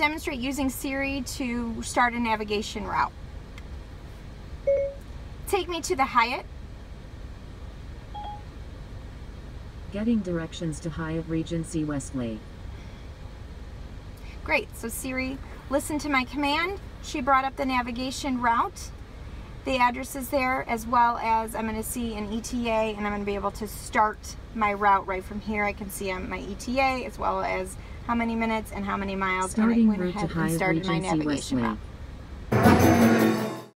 demonstrate using Siri to start a navigation route. Take me to the Hyatt. Getting directions to Hyatt Regency Westlake. Great, so Siri listened to my command. She brought up the navigation route. The addresses there as well as I'm gonna see an ETA and I'm gonna be able to start my route right from here. I can see um, my ETA as well as how many minutes and how many miles Starting and I went to ahead and started my navigation Westlake. route.